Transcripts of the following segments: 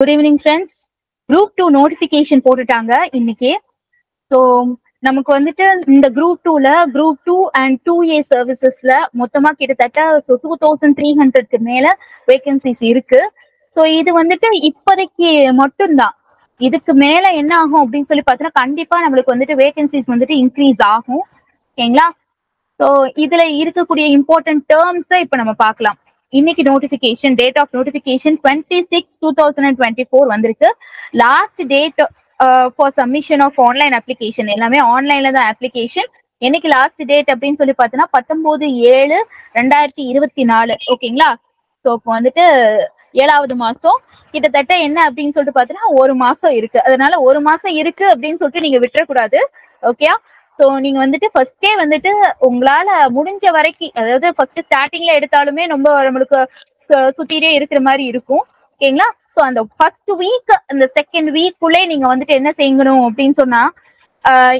Good evening friends group two notification போட்டுட்டாங்க இன்னைக்கு. So நமக்கு வந்துட்டு இந்த குரூப் டூல group two and two A சர்வீசஸ்ல மொத்தமா கிட்டத்தட்ட ஸோ டூ தௌசண்ட் த்ரீ ஹண்ட்ரட்க்கு மேல வேகன்சிஸ் இருக்கு. ஸோ இது வந்துட்டு இப்போதைக்கு மட்டும்தான். இதுக்கு மேல என்ன ஆகும் அப்படின்னு சொல்லி பார்த்தீங்கன்னா கண்டிப்பா நம்மளுக்கு வந்துட்டு வேகன்சிஸ் வந்துட்டு இன்க்ரீஸ் ஆகும். ஓகேங்களா? ஸோ இதுல இருக்கக்கூடிய இம்பார்ட்டன்ட் டேர்ம்ஸை இப்போ நம்ம பார்க்கலாம். இன்னைக்கு notification date of notification twenty six two thousand and twenty four வந்திருக்கு last date for submission of online application எல்லாமே ஆன்லைன்ல தான் அப்ளிகேஷன் என்னைக்கு லாஸ்ட் டேட் அப்படின்னு சொல்லி பார்த்தோன்னா பத்தொன்பது ஏழு ரெண்டாயிரத்தி இருபத்தி நாலு. ஓகேங்களா ஸோ இப்போ வந்துட்டு ஏழாவது மாசம். கிட்டத்தட்ட என்ன அப்படின்னு சொல்லிட்டு பாத்தீங்கன்னா ஒரு மாசம் இருக்கு. அதனால ஒரு மாசம் இருக்கு அப்படின்னு சொல்லிட்டு நீங்க விட்டுறக்கூடாது. ஓகேயா ஸோ நீங்க வந்துட்டு ஃபர்ஸ்டே வந்துட்டு உங்களால முடிஞ்ச வரைக்கும் அதாவது ஃபர்ஸ்ட் ஸ்டார்டிங்ல எடுத்தாலுமே ரொம்ப நம்மளுக்கு சு- சுத்திட்டே இருக்கிற மாதிரி இருக்கும். ஓகேங்களா ஸோ அந்த ஃபர்ஸ்ட் வீக் அந்த செகண்ட் வீக்குள்ளே நீங்க வந்துட்டு என்ன செய்யணும் அப்படின்னு சொன்னா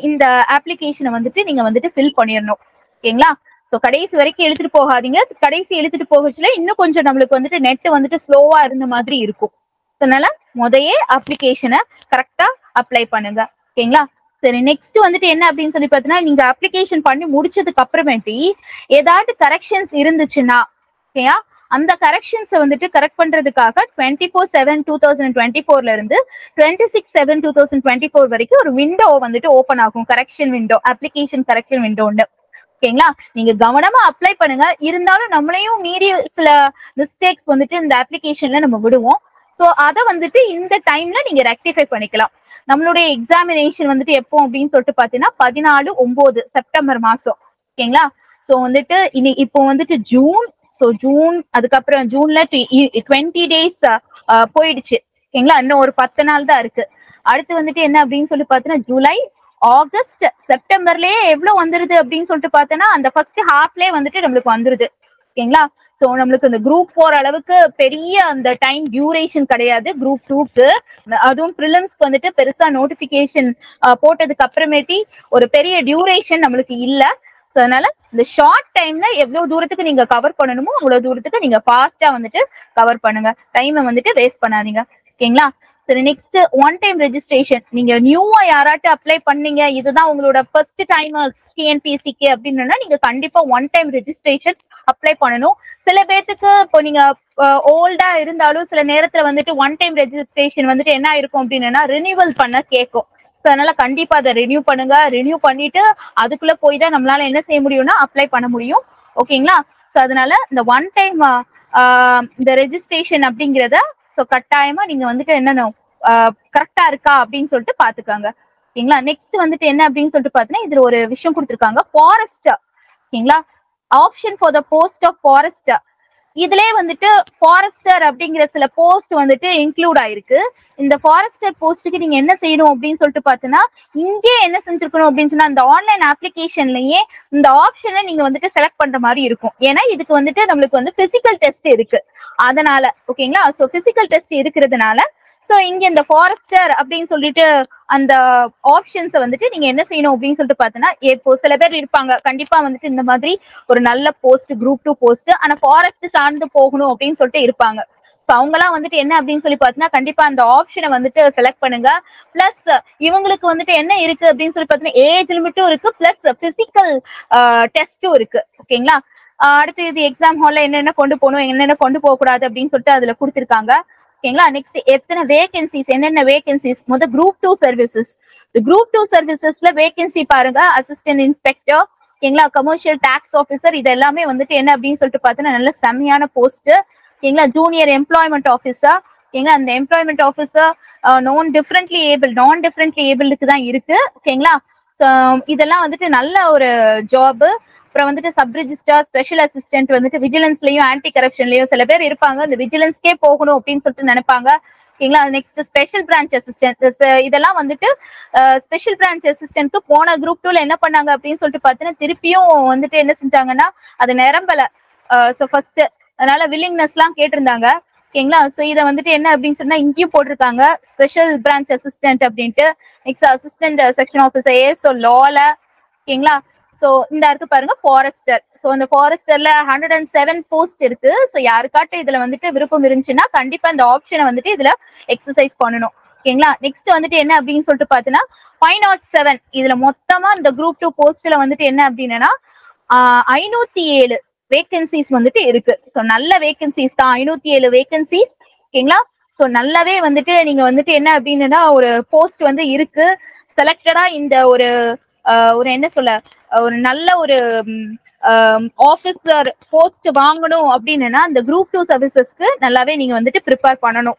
இந்த அப்ளிகேஷனை வந்துட்டு நீங்க வந்துட்டு ஃபில் பண்ணிடணும். ஓகேங்களா ஸோ கடைசி வரைக்கும் எழுத்துட்டு போகாதீங்க. கடைசி எழுத்துட்டு போகச்சுல இன்னும் கொஞ்சம் நம்மளுக்கு வந்துட்டு நெட் வந்துட்டு ஸ்லோவா இருந்த மாதிரி இருக்கும். அதனால முதையே அப்ளிகேஷனை கரெக்டா அப்ளை பண்ணுங்க. ஓகேங்களா சரி நெக்ஸ்ட் வந்துட்டு என்ன அப்படின்னு சொல்லி பார்த்தீங்கன்னா நீங்க அப்ளிகேஷன் பண்ணி முடிச்சதுக்கு அப்புறமேட்டி ஏதாவது கரெக்ஷன்ஸ் இருந்துச்சுன்னா ஓகேயா அந்த கரெக்ஷன்ஸை வந்துட்டு கரெக்ட் பண்றதுக்காக twenty four seven two thousand twenty ஃபோர்ல இருந்து twenty six seven two thousand twenty four வரைக்கும் ஒரு விண்டோ வந்துட்டு ஓப்பன் ஆகும். கரெக்ஷன் விண்டோ அப்ளிகேஷன் கரெக்ஷன் விண்டோன்னு ஓகேங்களா நீங்க கவனமா அப்ளை பண்ணுங்க. இருந்தாலும் நம்மளையும் மீறி சில மிஸ்டேக்ஸ் வந்துட்டு இந்த அப்ளிகேஷன்ல நம்ம விடுவோம். ஸோ அதை வந்துட்டு இந்த டைம்ல நீங்க ரெக்டிஃபை பண்ணிக்கலாம். நம்மளுடைய எக்ஸாமினேஷன் வந்துட்டு எப்போ அப்படின்னு சொல்லிட்டு பாத்தீங்கன்னா பதினாலு ஒன்பது செப்டம்பர் மாசம். ஓகேங்களா? ஸோ வந்துட்டு இனி இப்போ வந்துட்டு ஜூன் ஸோ ஜூன் அதுக்கப்புறம் ஜூன்ல டுவெண்ட்டி டேஸ் போயிடுச்சு. ஓகேங்களா? இன்னும் ஒரு பத்து நாள் தான் இருக்கு. அடுத்து வந்துட்டு என்ன அப்படின்னு சொல்லி பார்த்தீங்கன்னா ஜூலை ஆகஸ்ட் செப்டம்பர்லயே எவ்வளவு வந்துருது அப்படின்னு சொல்லிட்டு பார்த்தோன்னா அந்த ஃபர்ஸ்ட் ஹாஃப்லயே வந்துட்டு நம்மளுக்கு வந்துருது. ஓகேங்களா? சோ நம்மளுக்கு இந்த குரூப் ஃபோர் அளவுக்கு பெரிய அந்த டைம் டியூரேஷன் கிடையாது. குரூப் டூக்கு அதுவும் ப்ரிலிம்ஸ்க்கு வந்துட்டு பெருசா நோட்டிபிகேஷன் போட்டதுக்கு அப்புறமேட்டி ஒரு பெரிய டியூரேஷன் நம்மளுக்கு இல்ல. ஸோ அதனால இந்த ஷார்ட் டைம்ல எவ்வளவு தூரத்துக்கு நீங்க கவர் பண்ணணுமோ அவ்வளவு தூரத்துக்கு நீங்க ஃபாஸ்டா வந்துட்டு கவர் பண்ணுங்க. டைமை வந்துட்டு வேஸ்ட் பண்ணாதீங்க. ஓகேங்களா? சரி நெக்ஸ்ட் ஒன் டைம் ரெஜிஸ்ட்ரேஷன் நீங்க நியூவா யாராட்டு அப்ளை பண்ணீங்க இதுதான் உங்களோட ஃபர்ஸ்ட் டைமர்ஸ் டிஎன்பிஎஸ்சிக்கு அப்படின்னா நீங்க கண்டிப்பா ஒன் டைம் ரெஜிஸ்ட்ரேஷன் அப்ளை பண்ணணும். சில பேர்த்துக்கு இப்போ நீங்க ஓல்டா இருந்தாலும் சில நேரத்துல வந்துட்டு ஒன் டைம் ரெஜிஸ்ட்ரேஷன் வந்துட்டு என்ன இருக்கும் அப்படின்னா ரினியூவல் பண்ண கேட்கும் ஸோ அதனால கண்டிப்பா அதை ரினியூ பண்ணுங்க. ரினியூ பண்ணிட்டு அதுக்குள்ள போய் தான் நம்மளால என்ன செய்ய முடியும்னா அப்ளை பண்ண முடியும். ஓகேங்களா ஸோ அதனால இந்த ஒன் டைம் இந்த ரெஜிஸ்ட்ரேஷன் அப்படிங்கிறத ஸோ கட்டாயமா நீங்க வந்துட்டு என்னென்ன கரெக்டா இருக்கா அப்படின்னு சொல்லிட்டு பாத்துக்காங்க. ஓகேங்களா? நெக்ஸ்ட் வந்துட்டு என்ன அப்படின்னு சொல்லிட்டு பாத்தீங்கன்னா இதுல ஒரு விஷயம் கொடுத்துருக்காங்க. ஃபாரஸ்ட் ஓகேங்களா? Option for the post of forest இதுலயே வந்துட்டு ஃபாரஸ்டர் அப்படிங்கிற சில போஸ்ட் வந்துட்டு இன்க்ளூட் ஆயிருக்கு. இந்த ஃபாரஸ்டர் போஸ்ட்டுக்கு நீங்க என்ன செய்யணும் அப்படின்னு சொல்லிட்டு பார்த்தீங்கன்னா இங்கே என்ன செஞ்சிருக்கணும் அப்படின்னு சொன்னா இந்த ஆன்லைன் அப்ளிகேஷன்லயே இந்த ஆப்ஷனை நீங்க வந்துட்டு செலக்ட் பண்ற மாதிரி இருக்கும். ஏன்னா இதுக்கு வந்துட்டு நம்மளுக்கு வந்து பிசிக்கல் டெஸ்ட் இருக்கு. அதனால ஓகேங்களா ஸோ பிசிக்கல் டெஸ்ட் இருக்கிறதுனால ஸோ இங்க இந்த ஃபாரஸ்டர் அப்படின்னு சொல்லிட்டு அந்த ஆப்ஷன்ஸை வந்துட்டு நீங்க என்ன செய்யணும் அப்படின்னு சொல்லிட்டு பார்த்தீங்கன்னா இப்போ சில பேர் இருப்பாங்க. கண்டிப்பா வந்துட்டு இந்த மாதிரி ஒரு நல்ல போஸ்ட் குரூப் டூ போஸ்ட் ஆனா ஃபாரஸ்ட் சார்ந்து போகணும் அப்படின்னு சொல்லிட்டு இருப்பாங்க. இப்போ அவங்கலாம் வந்துட்டு என்ன அப்படின்னு சொல்லி பார்த்தீங்கன்னா கண்டிப்பா அந்த ஆப்ஷனை வந்துட்டு செலக்ட் பண்ணுங்க. பிளஸ் இவங்களுக்கு வந்துட்டு என்ன இருக்கு அப்படின்னு சொல்லி பார்த்தீங்கன்னா ஏஜ் லிமிட்டும் இருக்கு. பிளஸ் பிசிக்கல் டெஸ்ட்டும் இருக்கு. ஓகேங்களா அடுத்து இது எக்ஸாம் ஹால்ல என்னென்ன கொண்டு போகணும் என்னென்ன கொண்டு போக கூடாது அப்படின்னு சொல்லிட்டு அதுல கொடுத்துருக்காங்க. ஓகேங்களா? நெக்ஸ்ட் எத்தனை வேகன்சிஸ் என்னென்ன வேகன்சிஸ் முதல் group two services group two சர்வீசஸ்ல vacancy பாருங்க. அசிஸ்டன்ட் இன்ஸ்பெக்டர் ஓகேங்களா? கமர்ஷியல் டாக்ஸ் ஆஃபீஸர் இது எல்லாமே வந்துட்டு என்ன அப்படின்னு சொல்லிட்டு பார்த்தீங்கன்னா நல்ல செம்மையான போஸ்ட் ஓகேங்களா? ஜூனியர் எம்ப்ளாய்மெண்ட் ஆஃபீஸர் ஓகேங்களா? அந்த எம்ப்ளாய்மெண்ட் ஆஃபீஸர் நான் டிஃப்ரெண்ட்லி ஏபிள் நான் டிஃப்ரெண்ட்லி ஏபிளுக்கு தான் இருக்கு. ஓகேங்களா? ஸோ இதெல்லாம் வந்துட்டு நல்ல ஒரு ஜாப் அப்புறம் வந்துட்டு சப் ரிஜிஸ்டர் ஸ்பெஷல் அசிஸ்டன்ட் வந்துட்டு விஜிலன்ஸ்லயும் ஆன்டி கரப்ஷன்லயும் சில பேர் இருப்பாங்க. இந்த விஜிலன்ஸ்க்கே போகணும் அப்படின்னு சொல்லிட்டு நினைப்பாங்க. ஓகேங்களா? நெக்ஸ்ட் ஸ்பெஷல் பிரான்ச் அசிஸ்டன்ட் இதெல்லாம் வந்துட்டு ஸ்பெஷல் பிரான்ச் அசிஸ்டன்ட்க்கு போன குரூப் டூல என்ன பண்ணாங்க அப்படின்னு சொல்லிட்டு பார்த்தீங்கன்னா திருப்பியும் வந்துட்டு என்ன செஞ்சாங்கன்னா அது நிரம்பல. Uh, ஸோ ஃபர்ஸ்ட் அதனால வில்லிங்னஸ் எல்லாம் கேட்டிருந்தாங்க. ஓகேங்களா? ஸோ இதை வந்துட்டு என்ன அப்படின்னு சொன்னா இங்கேயும் போட்டிருக்காங்க. ஸ்பெஷல் பிரான்ச் அசிஸ்டன்ட் அப்படின்ட்டு. Next assistant section officer A so லால ஓகேங்களா? சோ இந்த இருக்கு பாருங்க ஃபாரஸ்டர் சோ இந்த ஃபாரஸ்டர்ல ஹண்ட்ரட் அண்ட் செவன் போஸ்ட் இருக்கு. சோ யாருக்காட்டும் இதுல வந்துட்டு விருப்பம் இருந்துச்சுன்னா கண்டிப்பா இந்த ஆப்ஷனை வந்துட்டு இதுல எக்ஸசைஸ் பண்ணணும். ஓகேங்களா நெக்ஸ்ட் வந்துட்டு என்ன அப்படின்னு சொல்லிட்டு பாத்தீங்கன்னா ஃபைவ் நாட் செவன் இதுல மொத்தமா இந்த குரூப் டூ போஸ்ட்ல வந்துட்டு என்ன அப்படின்னா ஐநூத்தி ஏழு வேகன்சிஸ் வந்துட்டு இருக்கு. சோ நல்ல வேகன்சிஸ் தான். ஐநூத்தி ஏழு வேகன்சிஸ் ஓகேங்களா சோ நல்லாவே வந்துட்டு நீங்க வந்துட்டு என்ன அப்படின்னா ஒரு போஸ்ட் வந்து இருக்கு. செலக்டடா இந்த ஒரு ஒரு என்ன சொல்ல ஒரு நல்ல ஒரு ஆபீசர் போஸ்ட் வாங்கணும் அப்படின்னா அந்த குரூப் டூ சர்வீசஸ்க்கு நல்லாவே நீங்க வந்துட்டு ப்ரிப்பேர் பண்ணணும்.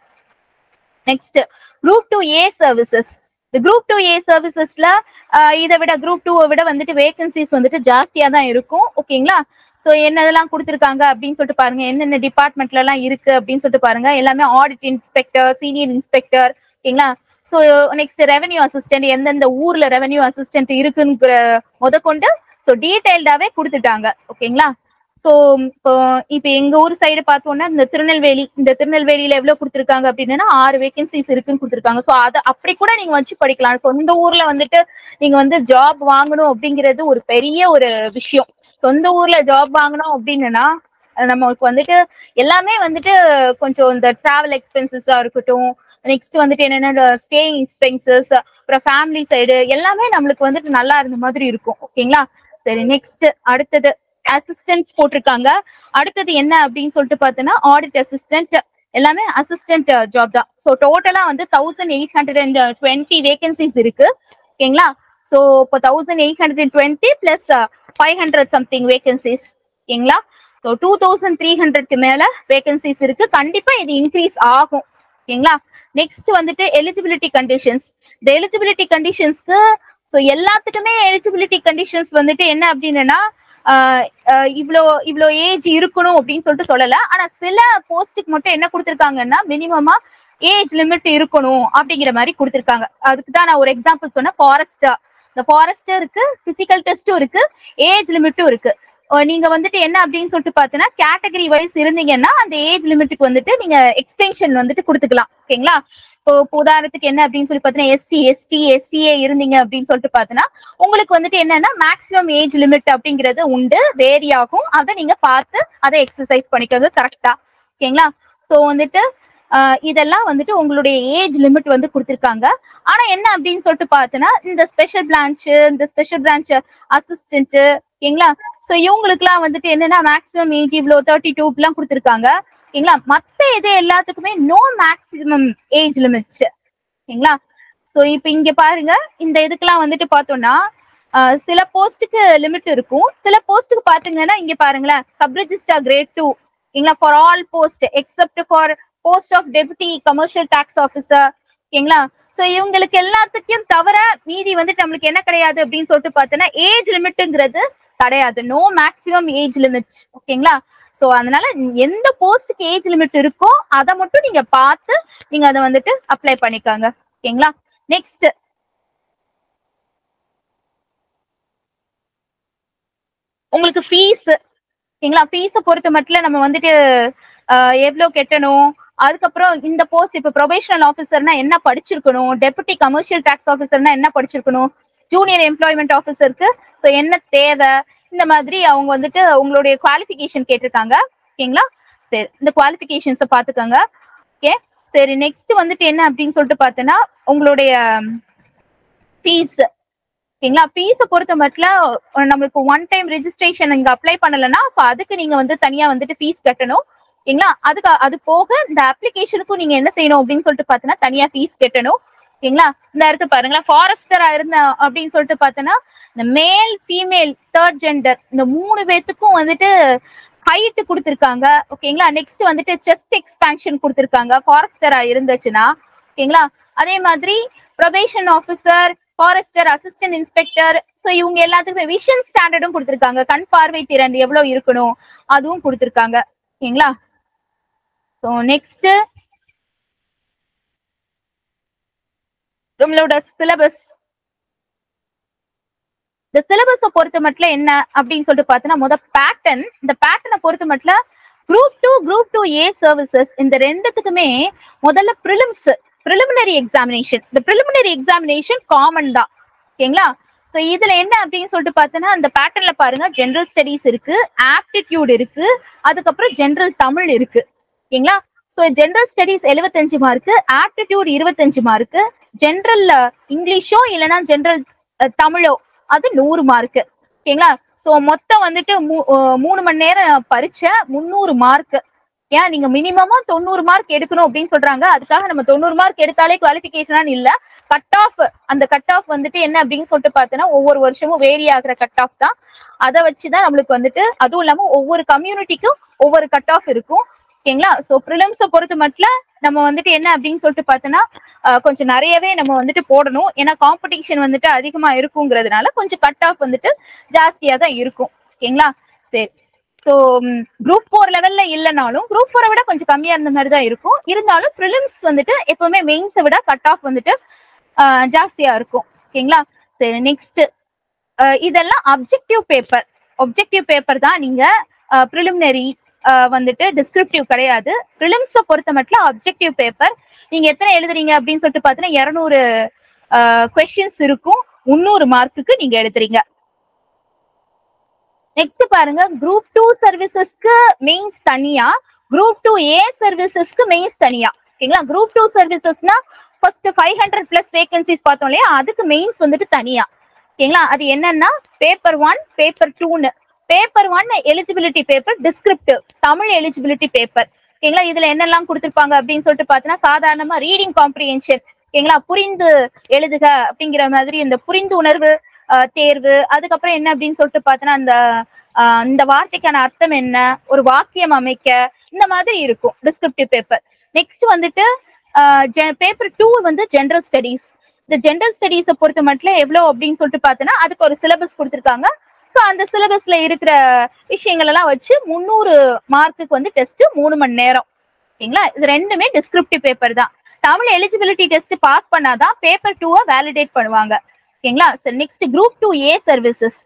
Next group two A services இந்த குரூப் டூ ஏ சர்வீசஸ்ல இதை விட குரூப் டூவை விட வந்துட்டு வேகன்சிஸ் வந்துட்டு ஜாஸ்தியா தான் இருக்கும். ஓகேங்களா சோ என்னதெல்லாம் கொடுத்துருக்காங்க அப்படின்னு சொல்லிட்டு பாருங்க. என்னென்ன டிபார்ட்மெண்ட்ல எல்லாம் இருக்கு அப்படின்னு சொல்லிட்டு பாருங்க. எல்லாமே ஆடிட் இன்ஸ்பெக்டர் சீனியர் இன்ஸ்பெக்டர் ஓகேங்களா ஸோ நெக்ஸ்ட் ரெவன்யூ அசிஸ்டன்ட் எந்தெந்த ஊர்ல ரெவன்யூ அசிஸ்டன்ட் இருக்குங்கிற முதற்கொண்டு ஸோ டீடைல்டாவே கொடுத்துட்டாங்க. ஓகேங்களா? ஸோ இப்போ இப்போ எங்க ஊர் சைடு பார்த்தோம்னா இந்த திருநெல்வேலி இந்த திருநெல்வேலியில எவ்வளவு கொடுத்துருக்காங்க அப்படின்னா ஆறு வேகன்சிஸ் இருக்குன்னு கொடுத்துருக்காங்க. ஸோ அதை அப்படி கூட நீங்க வச்சு படிக்கலாம். சொந்த ஊர்ல வந்துட்டு நீங்க வந்து ஜாப் வாங்கணும் அப்படிங்கிறது ஒரு பெரிய ஒரு விஷயம். சொந்த ஊர்ல ஜாப் வாங்கணும் அப்படின்னா நமக்கு வந்துட்டு எல்லாமே வந்துட்டு கொஞ்சம் இந்த டிராவல் எக்ஸ்பென்சஸா இருக்கட்டும் நெக்ஸ்ட் வந்துட்டு என்னென்ன ஸ்டேயிங் எக்ஸ்பென்சஸ் அப்புறம் ஃபேமிலி சைடு எல்லாமே நம்மளுக்கு வந்துட்டு நல்லா இருந்த மாதிரி இருக்கும். ஓகேங்களா சரி நெக்ஸ்ட் அடுத்தது அசிஸ்டன்ஸ் போட்டிருக்காங்க. அடுத்தது என்ன அப்படின்னு சொல்லிட்டு பார்த்தோன்னா ஆடிட் அசிஸ்டன்ட் எல்லாமே அசிஸ்டன்ட் ஜாப் uh, தான். ஸோ டோட்டலா வந்து thousand eight hundred and twenty vacancies இருக்கு. ஓகேங்களா ஸோ இப்போ thousand eight hundred and twenty plus five hundred something vacancies ஓகேங்களா ஸோ டூ தௌசண்ட் த்ரீ ஹண்ட்ரட்க்கு மேல வேகன்சிஸ் இருக்கு. கண்டிப்பா இது இன்க்ரீஸ் ஆகும். ஓகேங்களா நெக்ஸ்ட் வந்துட்டு எலிஜிபிலிட்டி கண்டிஷன்ஸ் இந்த எலிஜிபிலிட்டி கண்டிஷன்ஸ்க்கு ஸோ எல்லாத்துக்குமே எலிஜிபிலிட்டி கண்டிஷன்ஸ் வந்துட்டு என்ன அப்படின்னா இவ்வளோ இவ்வளோ ஏஜ் இருக்கணும் அப்படின்னு சொல்லிட்டு சொல்லல. ஆனா சில போஸ்ட்டுக்கு மட்டும் என்ன கொடுத்துருக்காங்கன்னா மினிமமா ஏஜ் லிமிட் இருக்கணும் அப்படிங்கிற மாதிரி கொடுத்துருக்காங்க. அதுக்கு தான் நான் ஒரு எக்ஸாம்பிள் சொன்னேன். ஃபாரஸ்டா இந்த ஃபாரஸ்டருக்கு பிசிக்கல் டெஸ்ட்டும் இருக்கு ஏஜ் லிமிட்டும் இருக்கு. நீங்க வந்துட்டு என்ன அப்படின்னு சொல்லிட்டு பாத்தீங்கன்னா கேட்டகரி வைஸ் இருந்தீங்கன்னா அந்த ஏஜ் லிமிட்டுக்கு வந்துட்டு நீங்க எக்ஸ்டென்ஷன் வந்துட்டு கொடுத்துக்கலாம். ஓகேங்களா? இப்போ உதாரணத்துக்கு என்ன அப்படின்னு சொல்லி பாத்தீங்கன்னா எஸ்சி எஸ்டி எஸ்சிஏ இருந்தீங்க அப்படின்னு சொல்லிட்டு பாத்தீங்கன்னா உங்களுக்கு வந்துட்டு என்னன்னா மேக்ஸிமம் ஏஜ் லிமிட் அப்படிங்கிறது உண்டு வேரி ஆகும். அதை நீங்க பார்த்து அதை எக்ஸசைஸ் பண்ணிக்கிறது கரெக்டா ஓகேங்களா? ஸோ வந்துட்டு இதெல்லாம் வந்துட்டு உங்களுடைய ஏஜ் லிமிட் வந்து கொடுத்துருக்காங்க. ஆனா என்ன அப்படின்னு சொல்லிட்டு பார்த்தோன்னா இந்த ஸ்பெஷல் பிரான்ச் இந்த ஸ்பெஷல் பிரான்ச் அசிஸ்டன்ட் ஓகேங்களா? ஸோ இவங்களுக்குலாம் வந்துட்டு என்னன்னா மேக்ஸிமம் ஏஜ் இவ்வளோ தேர்ட்டி டூக்குலாம் கொடுத்துருக்காங்க. ஓகேங்களா மத்த இது எல்லாத்துக்குமே நோ மேக்ஸிமம் ஏஜ் லிமிட்ஸ் ஓகேங்களா ஸோ இப்போ இங்க பாருங்க இந்த இதுக்கெல்லாம் வந்துட்டு பார்த்தோம்னா சில போஸ்ட்டுக்கு லிமிட் இருக்கும். சில போஸ்ட்டுக்கு பார்த்தீங்கன்னா இங்க பாருங்களேன் சப் ரெஜிஸ்டர் கிரேட் டூ ஓகேங்களா for all post except for post of deputy commercial tax officer ஓகேங்களா சோ இவங்களுக்கு எல்லாத்துக்கும் தவிர மீதி வந்துட்டு நம்மளுக்கு என்ன கிடையாது அப்படின்னு சொல்லிட்டு பார்த்தோன்னா ஏஜ் லிமிட்ங்கிறது கிடையாது. நோ மேக்சிமம் ஏஜ் லிமிட் ஓகேங்களா சோ அதனால எந்த போஸ்டுக்கு ஏஜ் லிமிட் இருக்கோ அதை மட்டும் நீங்க பார்த்து நீங்க அதை வந்துட்டு அப்ளை பண்ணிக்கோங்க ஓகேங்களா நெக்ஸ்ட் உங்களுக்கு ஃபீஸ் ஓகேங்களா ஃபீஸை பொறுத்த மட்டும் நம்ம வந்துட்டு எவ்வளோ கெட்டணும்? கட்டணும் அதுக்கப்புறம் இந்த போஸ்ட் இப்போ ப்ரொபேஷனல் ஆஃபீஸர்னா என்ன படிச்சிருக்கணும்? டெபுட்டி கமர்ஷியல் டேக்ஸ் ஆஃபீஸர்னா என்ன படிச்சிருக்கணும்? ஜூனியர் எம்ப்ளாய்மெண்ட் ஆஃபீஸருக்கு ஸோ என்ன தேவை? இந்த மாதிரி அவங்க வந்துட்டு உங்களுடைய குவாலிஃபிகேஷன் கேட்டிருக்காங்க. ஓகேங்களா? சரி இந்த குவாலிஃபிகேஷன்ஸை பார்த்துக்கோங்க. ஓகே சரி நெக்ஸ்ட் வந்துட்டு என்ன அப்படின்னு சொல்லிட்டு பார்த்தோன்னா உங்களுடைய ஃபீஸ் ஓகேங்களா? ஃபீஸை பொறுத்த மட்டும் நம்மளுக்கு ஒன் டைம் ரெஜிஸ்ட்ரேஷன் இங்க அப்ளை பண்ணலன்னா ஸோ அதுக்கு நீங்க வந்து தனியா வந்துட்டு ஃபீஸ் கட்டணும். ஓகேங்களா? அதுக்கு அது போக இந்த அப்ளிகேஷனுக்கும் நீங்க என்ன செய்யணும் அப்படின்னு சொல்லிட்டு பார்த்தோன்னா தனியா ஃபீஸ் கட்டணும். ஓகேங்களா? இந்த இடத்து பாருங்களேன் ஃபாரஸ்டரா இருந்த அப்படின்னு சொல்லிட்டு பார்த்தோன்னா இந்த மேல் ஃபீமேல் தேர்ட் ஜெண்டர் இந்த மூணு பேத்துக்கும் வந்துட்டு ஹைட் கொடுத்துருக்காங்க. ஓகேங்களா நெக்ஸ்ட் வந்துட்டு செஸ்ட் எக்ஸ்பான்ஷன் கொடுத்துருக்காங்க. ஃபாரஸ்டரா இருந்துச்சுன்னா ஓகேங்களா அதே மாதிரி probation officer forester assistant inspector so இவங்க எல்லாத்துக்குமே விஷன் ஸ்டாண்டர்டும் கொடுத்துருக்காங்க. கண் பார்வை திறன் எவ்வளோ இருக்கணும் அதுவும் கொடுத்துருக்காங்க. ஓகேங்களா ஸோ நெக்ஸ்ட் நம்மளோட சிலபஸ் இந்த சிலபஸை பொறுத்த மட்டும் என்ன அப்படின்னு சொல்லிட்டு பார்த்தோன்னா முத பேட்டர்ன் இந்த பேட்டர்னை பொறுத்த மட்டும் group two group two A services இந்த ரெண்டுத்துக்குமே முதல்ல ப்ரிலிம்ஸ் ப்ரிலிமினரி எக்ஸாமினேஷன் இந்த ப்ரிலிமினரி எக்ஸாமினேஷன் காமன் தான். ஓகேங்களா ஸோ இதுல என்ன அப்படின்னு சொல்லிட்டு பார்த்தோன்னா அந்த பேட்டர்ன்ல பாருங்க ஜென்ரல் ஸ்டடீஸ் இருக்கு ஆப்டிடியூட் இருக்கு அதுக்கப்புறம் ஜென்ரல் தமிழ் இருக்கு. ஓகேங்களா so general studies 75 mark aptitude இருபத்தஞ்சு மார்க்கு ஜெனரல் இங்கிலீஷோ இல்லைன்னா ஜென்ரல் தமிழோ அது நூறு மார்க் ஓகேங்களா? சோ மொத்தம் வந்துட்டு மூ- மூணு மணி நேரம் பரீட்சை முந்நூறு மார்க் ஏன்? நீங்க மினிமமா தொண்ணூறு மார்க் எடுக்கணும் அப்படின்னு சொல்றாங்க. அதுக்காக நம்ம தொண்ணூறு மார்க் எடுத்தாலே குவாலிபிகேஷனான்னு இல்ல. கட் ஆஃப் அந்த கட் ஆஃப் வந்துட்டு என்ன அப்படின்னு சொல்லிட்டு பார்த்தோன்னா ஒவ்வொரு வருஷமும் வேரி ஆகிற கட் ஆஃப் தான். அதை வச்சுதான் நம்மளுக்கு வந்துட்டு அதுவும் இல்லாம ஒவ்வொரு கம்யூனிட்டிக்கும் ஒவ்வொரு கட் ஆஃப் இருக்கும். ஓகேங்களா? சோ ப்ரிலிம்ஸை பொறுத்த மட்டும் நம்ம வந்துட்டு என்ன அப்படின்னு சொல்லிட்டு பார்த்தோன்னா கொஞ்சம் நிறையவே நம்ம வந்துட்டு போடணும். ஏன்னா காம்படிஷன் வந்துட்டு அதிகமா இருக்குங்கிறதுனால கொஞ்சம் கட் ஆஃப் வந்துட்டு ஜாஸ்தியா தான் இருக்கும். ஓகேங்களா? சரி. ஸோ குரூப் ஃபோர் லெவல்ல இல்லைனாலும் குரூப் ஃபோரை விட கொஞ்சம் கம்மியா இருந்த மாதிரி தான் இருக்கும். இருந்தாலும் ப்ரிலிம்ஸ் வந்துட்டு எப்பவுமே மெயின்ஸை விட கட் ஆஃப் வந்துட்டு ஜாஸ்தியா இருக்கும். ஓகேங்களா? சரி நெக்ஸ்ட் இதெல்லாம் அப்ஜெக்டிவ் பேப்பர் அப்ஜெக்டிவ் பேப்பர் தான் நீங்க ப்ரிலிமினரி வந்துட்டு டிஸ்கிரிப்டிவ் கிடையாது. ப்ரிலிம்ஸை பொறுத்த மட்டும் அப்ஜெக்டிவ் பேப்பர் நீங்க எத்தனை எழுதுறீங்க அப்படின்னு சொல்லிட்டு பார்த்தீங்கன்னா இரநூறு கொஸ்டின்ஸ் இருக்கும். முந்நூறு மார்க்குக்கு நீங்க எழுதுறீங்க. நெக்ஸ்ட் பாருங்க. குரூப் டூ சர்வீசஸ்க்கு மெயின்ஸ் தனியா. குரூப் டூ ஏ சர்வீசஸ்க்கு மெயின்ஸ் தனியா. ஓகேங்களா? Group two சர்வீசஸ்னா first five hundred plus vacancies பார்த்தோம் இல்லையா? அதுக்கு மெயின்ஸ் வந்துட்டு தனியா. ஓகேங்களா? அது என்னன்னா பேப்பர் ஒன் பேப்பர் டூன்னு paper one eligibility paper descriptive Tamil eligibility paper ஓகேங்களா? இதுல என்னெல்லாம் கொடுத்திருப்பாங்க அப்படின்னு சொல்லிட்டு பாத்தீங்கன்னா சாதாரணமா ரீடிங் காம்ப்ரிஹென்ஷன் ஓகேங்களா? புரிந்து எழுதுக அப்படிங்கிற மாதிரி இந்த புரிந்து உணர்வு அஹ், தேர்வு அதுக்கப்புறம் என்ன அப்படின்னு சொல்லிட்டு பார்த்தோன்னா அந்த இந்த வார்த்தைக்கான அர்த்தம் என்ன ஒரு வாக்கியம் அமைக்க இந்த மாதிரி இருக்கும் டிஸ்கிரிப்டிவ் பேப்பர் நெக்ஸ்ட் வந்துட்டு பேப்பர் டூ வந்து ஜென்ரல் ஸ்டடீஸ் இந்த ஜென்ரல் ஸ்டடீஸை பொறுத்த மட்டும் எவ்வளோ அப்படின்னு சொல்லிட்டு பார்த்தோன்னா அதுக்கு ஒரு சிலபஸ் கொடுத்துருக்காங்க. ஸோ அந்த சிலபஸ்ல இருக்கிற விஷயங்கள் எல்லாம் வச்சு முந்நூறு மார்க்குக்கு வந்து டெஸ்ட் மூணு மணி நேரம். ஓகேங்களா? இது ரெண்டுமே டிஸ்கிரிப்டிவ் பேப்பர் தான். தமிழ் எலிஜிபிலிட்டி டெஸ்ட் பாஸ் பண்ணாதான் பேப்பர் டூவை வேலிடேட் பண்ணுவாங்க. ஓகேங்களா? சரி next group two A services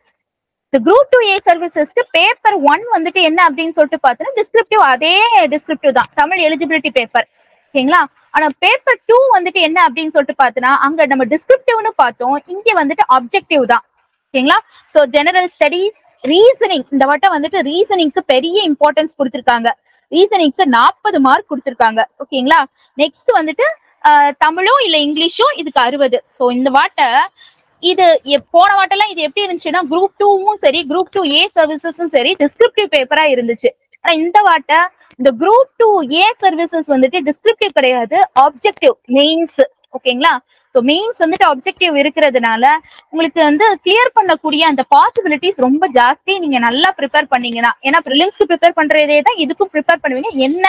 இந்த குரூப் டூ ஏ சர்வீசஸ்க்கு பேப்பர் ஒன் வந்துட்டு என்ன அப்படின்னு சொல்லிட்டு பார்த்தோன்னா டிஸ்கிரிப்டிவ் அதே டிஸ்கிரிப்டிவ் தான். தமிழ் எலிஜிபிலிட்டி பேப்பர் ஓகேங்களா? ஆனா பேப்பர் டூ வந்துட்டு என்ன அப்படின்னு சொல்லிட்டு பார்த்தோன்னா அங்க நம்ம டிஸ்கிரிப்டிவ்னு பார்த்தோம். இங்க வந்துட்டு அப்ஜெக்டிவ் தான். ஓகேங்களா? சோ ஜெனரல் ஸ்டடீஸ் ரீசனிங் இந்த வட்டம் வந்துட்டு ரீசனிங்க்கு பெரிய இம்பார்ட்டன்ஸ் கொடுத்துருக்காங்க. ரீசனிங்க்கு நாற்பது மார்க் கொடுத்துருக்காங்க. ஓகேங்களா? நெக்ஸ்ட் வந்துட்டு தமிழோ இல்ல இங்கிலீஷோ இதுக்கு அறுபது. சோ இந்த வாட்டை இது போன வாட்டெல்லாம் இது எப்படி இருந்துச்சுன்னா குரூப் டூவும் சரி குரூப் டூ ஏ சர்வீசஸும் சரி டிஸ்கிரிப்டிவ் பேப்பரா இருந்துச்சு. ஆனா இந்த வாட்டை இந்த குரூப் டூ ஏ சர்வீசஸ் வந்துட்டு டிஸ்கிரிப்டிவ் கிடையாது ஆப்ஜெக்டிவ் மெயின்ஸ் ஓகேங்களா? ஸோ மெயின்ஸ் வந்துட்டு அப்ஜெக்டிவ் இருக்கிறதுனால உங்களுக்கு வந்து கிளியர் பண்ணக்கூடிய அந்த பாசிபிலிட்டிஸ் ரொம்ப ஜாஸ்தி. நீங்க நல்லா ப்ரிப்பேர் பண்ணீங்கன்னா ஏன்னா ப்ரிலிம்ஸ்க்கு ப்ரிப்பேர் பண்றதே தான் இதுக்கும் ப்ரிப்பேர் பண்ணுவீங்க. என்ன?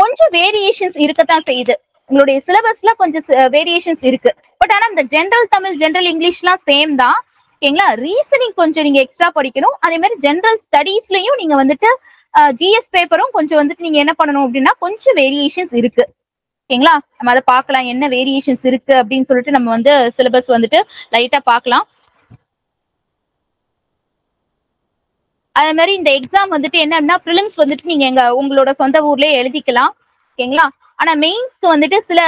கொஞ்சம் வேரியேஷன்ஸ் இருக்கத்தான் செய்யுது. உங்களுடைய சிலபஸ்ல கொஞ்சம் வேரியேஷன்ஸ் இருக்கு. பட் ஆனா இந்த ஜென்ரல் தமிழ் ஜென்ரல் இங்கிலீஷ்லாம் சேம் தான். ஓகேங்களா ரீசனிங் கொஞ்சம் நீங்க எக்ஸ்ட்ரா படிக்கணும். அதே மாதிரி ஜென்ரல் ஸ்டடீஸ்லயும் நீங்க வந்துட்டு ஜிஎஸ் பேப்பரும் கொஞ்சம் வந்துட்டு நீங்க என்ன பண்ணணும் அப்படின்னா கொஞ்சம் வேரியேஷன்ஸ் இருக்கு. ஓகேங்களா? நம்ம அதை பார்க்கலாம் என்ன வேரியேஷன்ஸ் இருக்கு அப்படின்னு சொல்லிட்டு நம்ம வந்து சிலபஸ் வந்துட்டு லைட்டா பார்க்கலாம் அதே மாதிரி இந்த எக்ஸாம் வந்துட்டு என்னன்னா ப்ரிலிம்ஸ் வந்துட்டு நீங்க எங்க உங்களோட சொந்த ஊர்லயே எழுதிக்கலாம். ஓகேங்களா? ஆனா மெயின்ஸ்க்கு வந்துட்டு சில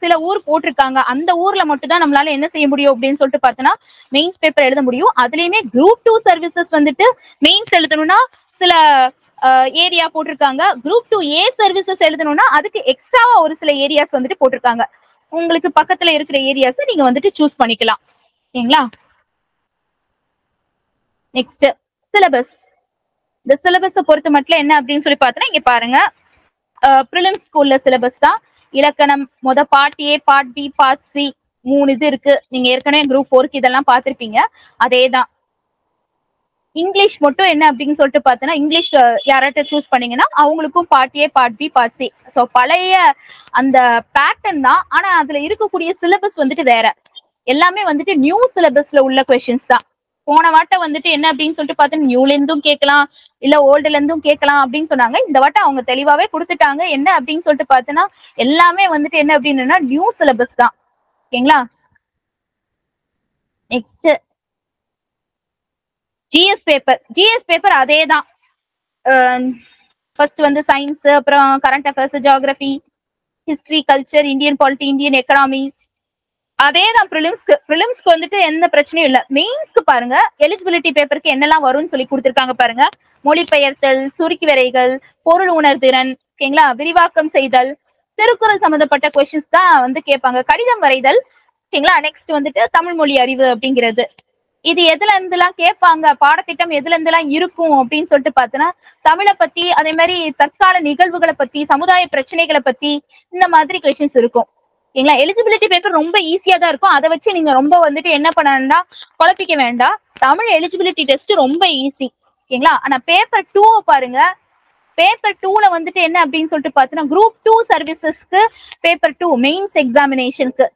சில ஊர் போட்டிருக்காங்க. அந்த ஊர்ல மட்டும் தான் நம்மளால என்ன செய்ய முடியும் அப்படின்னு சொல்லிட்டு பார்த்தோன்னா மெயின்ஸ் பேப்பர் எழுத முடியும். அதுலயுமே குரூப் டூ சர்வீசஸ் வந்துட்டு மெயின்ஸ் எழுதணும்னா சில ஏரியா போட்டிருக்காங்க. குரூப் டூ ஏ சர்வீசஸ் எழுதணும்னா அதுக்கு எக்ஸ்ட்ராவா ஒரு சில ஏரியாஸ் வந்துட்டு போட்டிருக்காங்க. உங்களுக்கு பக்கத்துல இருக்கிற ஏரியாஸ் நீங்க வந்துட்டு சூஸ் பண்ணிக்கலாம். ஓகேங்களா நெக்ஸ்ட் சிலபஸ் இந்த சிலபஸை பொறுத்த மட்டும் என்ன அப்படின்னு சொல்லி பார்த்தோன்னா இங்க பாருங்க. ப்ரிலிம் ஸ்கூல்ல சிலபஸ் தான். இலக்கணம் மொத part A part B part C மூணு இது இருக்கு. நீங்க ஏற்கனவே குரூப் ஃபோருக்கு இதெல்லாம் பார்த்திருப்பீங்க. அதே தான் இங்கிலீஷ் மட்டும் என்ன அப்படின்னு சொல்லிட்டு பார்த்தோன்னா இங்கிலீஷ் அஹ், யார்கிட்ட சூஸ் பண்ணீங்கன்னா அவங்களுக்கும் part A part B part C so பழைய அந்த பேட்டர்ன் தான். ஆனா அதுல இருக்கக்கூடிய சிலபஸ் வந்துட்டு வேற. எல்லாமே வந்துட்டு நியூ சிலபஸ்ல உள்ள கொஸ்டின்ஸ் தான். போன வாட்டை வந்துட்டு என்ன அப்படின்னு சொல்லிட்டு பார்த்தா நியூல இருந்தும் கேட்கலாம் இல்ல ஓல்டுல இருந்தும் கேட்கலாம் அப்படின்னு சொன்னாங்க. இந்த வாட்டை அவங்க தெளிவாவே கொடுத்துட்டாங்க. என்ன அப்படின்னு சொல்லிட்டு பார்த்தோன்னா எல்லாமே வந்துட்டு என்ன அப்படின்னா நியூ சிலபஸ் தான். ஓகேங்களா? Next GS paper GS paper அதே தான் ஃபர்ஸ்ட் வந்து சயின்ஸ் அப்புறம் current affairs geography history culture Indian polity Indian economy அதே தான் ப்ரிலிம்ஸ்க்கு ப்ரிலிம்ஸ்க்கு வந்துட்டு எந்த பிரச்சனையும் இல்லை. மெயின்ஸ்க்கு பாருங்க எலிஜிபிலிட்டி பேப்பருக்கு என்னெல்லாம் வரும்னு சொல்லி கொடுத்துருக்காங்க பாருங்க. மொழிபெயர்த்தல் சுருக்கி வரைகள் பொருள் உணர்திறன் ஓகேங்களா? விரிவாக்கம் செய்தல் திருக்குறள் சம்பந்தப்பட்ட கொஸ்டின்ஸ் தான் வந்து கேட்பாங்க. கடிதம் வரைதல் ஓகேங்களா? நெக்ஸ்ட் வந்துட்டு தமிழ் மொழி அறிவு அப்படிங்கிறது. இது எதுல இருந்துலாம் கேட்பாங்க பாடத்திட்டம் எதுல இருந்துலாம் இருக்கும் அப்படின்னு சொல்லிட்டு பார்த்தோன்னா தமிழை பத்தி அதே மாதிரி தற்கால நிகழ்வுகளை பத்தி சமுதாய பிரச்சனைகளை பத்தி இந்த மாதிரி கொஸ்டின்ஸ் இருக்கும். ஓகேங்களா எலிஜிபிலிட்டி பேப்பர் ரொம்ப ஈஸியா தான் இருக்கும். அதை வச்சு நீங்க ரொம்ப வந்துட்டு என்ன பண்ண வேண்டாம் குழப்பிக்க வேண்டாம். தமிழ் எலிஜிபிலிட்டி டெஸ்ட் ரொம்ப ஈஸி ஓகேங்களா ஆனா பேப்பர் டூ பாருங்க. பேப்பர் டூல வந்துட்டு என்ன அப்படின்னு சொல்லிட்டு பாத்தீங்கன்னா குரூப் டூ சர்வீசஸ்க்கு பேப்பர் டூ மெயின்ஸ் எக்ஸாமினேஷனுக்கு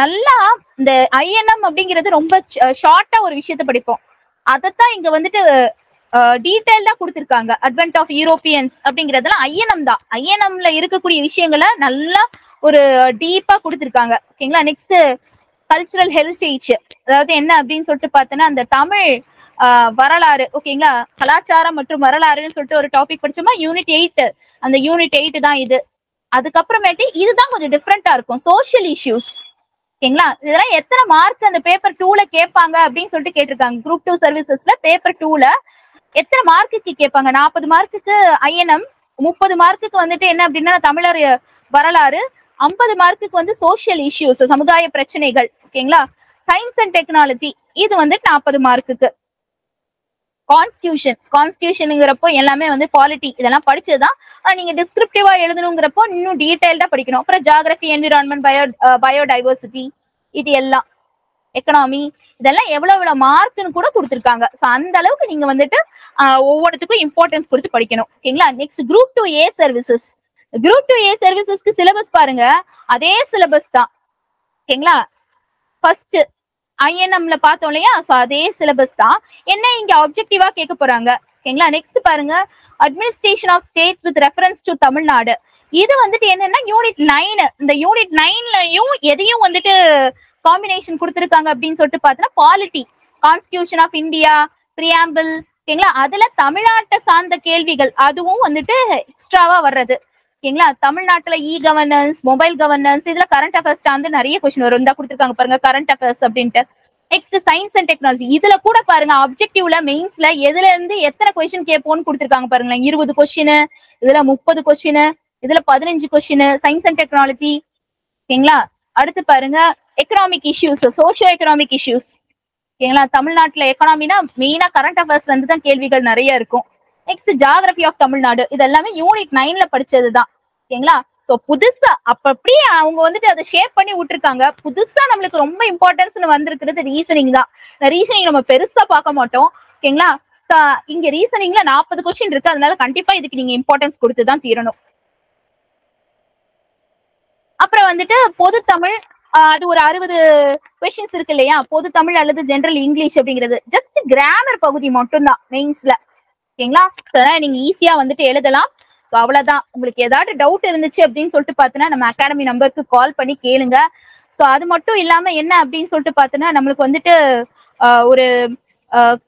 நல்லா இந்த ஐஎன்எம் அப்படிங்கிறது ரொம்ப ஷார்ட்டா ஒரு விஷயத்த படிப்போம். அதைத்தான் இங்க வந்துட்டு டீட்டெயில்டா கொடுத்துருக்காங்க. அட்வென்ட் ஆஃப் யூரோப்பியன்ஸ் அப்படிங்கிறதுலாம் ஐஎன்எம் தான். ஐஎன்எம்ல இருக்கக்கூடிய விஷயங்களை நல்லா ஒரு டீப்பா கொடுத்துருக்காங்க. ஓகேங்களா நெக்ஸ்ட் கல்ச்சுரல் ஹெரிட்டேஜ் அதாவது என்ன அப்படின்னு சொல்லிட்டு பார்த்தோன்னா அந்த தமிழ் வரலாறு. ஓகேங்களா கலாச்சாரம் மற்றும் வரலாறுன்னு சொல்லிட்டு ஒரு டாபிக் படிச்சோமா? யூனிட் எயிட் அந்த யூனிட் எயிட் தான் இது. அதுக்கப்புறமேட்டு இதுதான் கொஞ்சம் டிஃப்ரெண்டா இருக்கும். சோஷியல் இஷ்யூஸ் ஓகேங்களா? இதெல்லாம் எத்தனை மார்க் அந்த பேப்பர் டூல கேட்பாங்க அப்படின்னு சொல்லிட்டு கேட்டிருக்காங்க. குரூப் டூ சர்வீசஸ்ல பேப்பர் டூல எத்தனை மார்க்குக்கு கேட்பாங்க? நாற்பது மார்க்குக்கு ஐஎன்எம் முப்பது மார்க்குக்கு வந்துட்டு என்ன அப்படின்னா தமிழர் வரலாறு ஐம்பது மார்க்குக்கு வந்து சோஷியல் இஷ்யூஸ் சமுதாய பிரச்சனைகள். ஓகேங்களா? சயின்ஸ் அண்ட் டெக்னாலஜி இது வந்துட்டு நாற்பது மார்க்குக்கு கான்ஸ்டியூஷன் கான்ஸ்டியூஷனுங்கிறப்போ எல்லாமே வந்து பாலிட்டி இதெல்லாம் படிச்சதுதான். ஆனா நீங்க டிஸ்கிரிப்டிவா எழுதணுங்கிறப்போ இன்னும் டீடைல்டா படிக்கணும். அப்புறம் ஜாகிரபி என்விரான்மெண்ட் பயோ பயோடைவர்சிட்டி இது எல்லாம். எக்கனாமி இதெல்லாம் எவ்வளவு எவ்வளவு மார்க்னு கூட கொடுத்துருக்காங்க. ஸோ அந்த அளவுக்கு நீங்க வந்துட்டு ஒவ்வொருத்துக்கும் இம்பார்ட்டன்ஸ் கொடுத்து படிக்கணும். ஓகேங்களா? Next group two A services group two A சர்வீசஸ்க்கு syllabus பாருங்க. அதே சிலபஸ் தான். ஓகேங்களா? ஃபர்ஸ்ட் ஐஎன்எம்ல பார்த்தோம் இல்லையா? ஸோ அதே சிலபஸ் தான். என்ன இங்க ஆப்ஜெக்டிவா கேட்க போறாங்க? ஓகேங்களா நெக்ஸ்ட் பாருங்க. Administration of states with reference to Tamil Nadu. இது வந்துட்டு என்னன்னா யூனிட் நைன் இந்த யூனிட் நைன்லயும் எதையும் வந்துட்டு காம்பினேஷன் கொடுத்துருக்காங்க அப்படின்னு சொல்லிட்டு பார்த்தோன்னா polity constitution of India preamble ஓகேங்களா அதுல தமிழ்நாட்டை சார்ந்த கேள்விகள் அதுவும் வந்துட்டு எக்ஸ்ட்ராவா வர்றது. ஓகேங்களா? தமிழ்நாட்டுல இ கவர்னன்ஸ் மொபைல் கவர்னன்ஸ் இதுல கரண்ட் அஃபேர்ஸ் சார்ந்து நிறைய கொஸ்டின் வரும். இந்த கொடுத்துருக்காங்க பாருங்க கரண்ட் அஃபேர்ஸ் அப்படின்ட்டு. நெக்ஸ்ட் சயின்ஸ் அண்ட் டெக்னாலஜி இதுல கூட பாருங்க அப்ஜெக்டிவ்ல மெயின்ஸ்ல எதுல இருந்து எத்தனை கொஸ்டின் கேட்போம்னு கொடுத்துருக்காங்க பாருங்களேன். இருபது கொஸ்டின் இதுல முப்பது கொஸ்டின் இதுல பதினஞ்சு கொஸ்டின் சயின்ஸ் அண்ட் டெக்னாலஜி ஓகேங்களா? அடுத்து பாருங்க economic issues socio economic issues ஓகேங்களா? தமிழ்நாட்டுல எக்கனாமினா மெயினா கரண்ட் அஃபேர்ஸ் வந்து தான் கேள்விகள் நிறைய இருக்கும். நெக்ஸ்ட் ஜாகிரபி ஆஃப் தமிழ்நாடு இது எல்லாமே யூனிட் நைன்ல படிச்சதுதான். ஓகேங்களா? சோ புதுசா அப்ப அப்படியே அவங்க வந்துட்டு அதை ஷேப் பண்ணி விட்டுருக்காங்க. புதுசா நம்மளுக்கு ரொம்ப இம்பார்ட்டன்ஸ்னு வந்திருக்கிறது ரீசனிங் தான். ரீசனிங் நம்ம பெருசா பார்க்க மாட்டோம். ஓகேங்களா? இங்க ரீசனிங்ல நாற்பது கொஸ்டின் இருக்கு. அதனால கண்டிப்பா இதுக்கு நீங்க இம்பார்ட்டன்ஸ் கொடுத்து தான் தீரணும். அப்புறம் வந்துட்டு பொது தமிழ் அது ஒரு அறுபது கொஸ்டின்ஸ் இருக்கு இல்லையா? பொது தமிழ் அல்லது ஜென்ரல் இங்கிலீஷ் அப்படிங்கிறது. ஜஸ்ட் கிராமர் பகுதி மட்டும்தான் மெயின்ஸ்ல ஓகேங்களா? அதனால நீங்க ஈஸியா வந்துட்டு எழுதலாம். ஸோ அவ்வளவுதான். உங்களுக்கு ஏதாவது டவுட் இருந்துச்சு அப்படின்னு சொல்லிட்டு பார்த்தோன்னா நம்ம அகாடமி நம்பருக்கு கால் பண்ணி கேளுங்க. ஸோ அது மட்டும் இல்லாம என்ன அப்படின்னு சொல்லிட்டு பாத்தீங்கன்னா நம்மளுக்கு வந்துட்டு ஒரு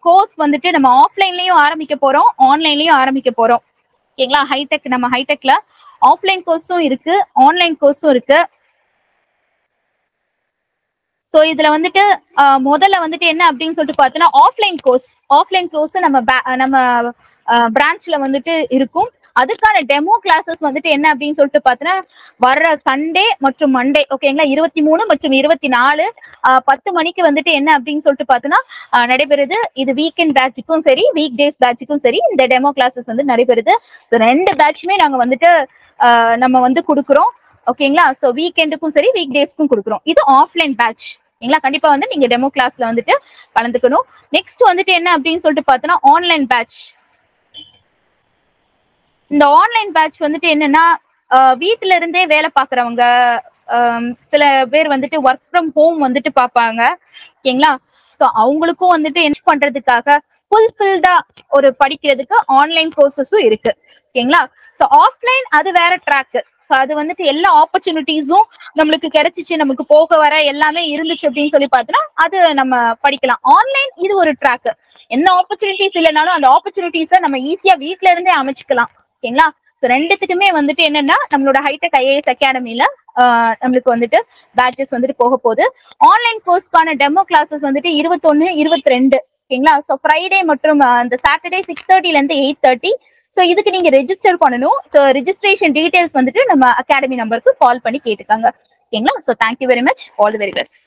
கோர்ஸ் வந்துட்டு நம்ம ஆஃப்லைன்லயும் ஆரம்பிக்க போறோம் ஆன்லைன்லயும் ஆரம்பிக்க போறோம். ஓகேங்களா? ஹைடெக் நம்ம ஹைடெக்ல ஆஃப்லைன் கோர்ஸும் இருக்கு ஆன்லைன் கோர்ஸும் இருக்கு. ஸோ இதுல வந்துட்டு முதல்ல வந்துட்டு என்ன அப்படின்னு சொல்லிட்டு பார்த்தோன்னா ஆஃப்லைன் கோர்ஸ் ஆஃப்லைன் கோர்ஸ் நம்ம நம்ம பிரான்ச்ல வந்துட்டு இருக்கும். அதுக்கான டெமோ கிளாஸஸ் வந்துட்டு என்ன அப்படின்னு சொல்லிட்டு பார்த்தோன்னா வர்ற சண்டே மற்றும் மண்டே ஓகேங்களா இருபத்தி மூணு மற்றும் இருபத்தி நாலு பத்து மணிக்கு வந்துட்டு என்ன அப்படின்னு சொல்லிட்டு பார்த்தோன்னா நடைபெறுது. இது வீக்கெண்ட் பேட்சுக்கும் சரி வீக் டேஸ் பேட்சுக்கும் சரி இந்த டெமோ கிளாஸஸ் வந்து நடைபெறுது. ஸோ ரெண்டு பேட்சுமே நாங்கள் வந்துட்டு நம்ம வந்து கொடுக்குறோம். ஓகேங்களா ஸோ வீக்கெண்டுக்கும் சரி வீக் டேஸ்க்கும் கொடுக்குறோம். இது ஆஃப்லைன் பேட்ச் ஓகேங்களா? கண்டிப்பா வந்து நீங்க டெமோ கிளாஸ்ல வந்துட்டு கலந்துக்கணும். நெக்ஸ்ட் வந்துட்டு என்ன அப்படின்னு சொல்லிட்டு பார்த்தோன்னா ஆன்லைன் பேட்ச் இந்த ஆன்லைன் பேட்ச் வந்துட்டு என்னன்னா ஆஹ் இருந்தே வேலை பாக்குறவங்க சில பேர் வந்துட்டு ஒர்க் ஃப்ரம் ஹோம் வந்துட்டு பார்ப்பாங்க. ஓகேங்களா? ஸோ அவங்களுக்கும் வந்துட்டு என்ன பண்றதுக்காக ஃபுல்ஃபில்டா ஒரு படிக்கிறதுக்கு ஆன்லைன் கோர்சஸும் இருக்கு. ஓகேங்களா? ஸோ ஆஃப்லைன் அது வேற ட்ராக் ஸோ அது வந்துட்டு எல்லா ஆப்பர்ச்சுனிட்டிஸும் நம்மளுக்கு கிடைச்சிச்சு நமக்கு போக வர எல்லாமே இருந்துச்சு அப்படின்னு சொல்லி பார்த்தோன்னா அது நம்ம படிக்கலாம். ஆன்லைன் இது ஒரு ட்ராக் என்ன ஆப்பர்ச்சுனிட்டிஸ் இல்லைனாலும் அந்த ஆப்பர்ச்சுனிட்டிஸை நம்ம ஈஸியா வீட்ல இருந்தே அமைச்சுக்கலாம். ஓகேங்களா? ஸோ ரெண்டுத்துக்குமே வந்துட்டு என்னன்னா நம்மளோட ஹைடெக் ஐஏஎஸ் அகாடமியில நம்மளுக்கு வந்துட்டு பேட்சஸ் வந்துட்டு போக போகுது. ஆன்லைன் கோர்ஸ்க்கான டெமோ கிளாஸஸ் வந்துட்டு இருபத்தொன்னு இருபத்தி ரெண்டு ஓகேங்களா? ஸோ ஃப்ரைடே மற்றும் அந்த சாட்டர்டே சிக்ஸ் தேர்ட்டில இருந்து எயிட் தேர்ட்டி ஸோ இதுக்கு நீங்க ரெஜிஸ்டர் பண்ணணும். ஸோ ரிஜிஸ்ட்ரேஷன் டீடைல்ஸ் வந்துட்டு நம்ம அகாடமி நம்பருக்கு கால் பண்ணி கேட்டுக்காங்க. ஓகேங்களா? So thank you very much all the very best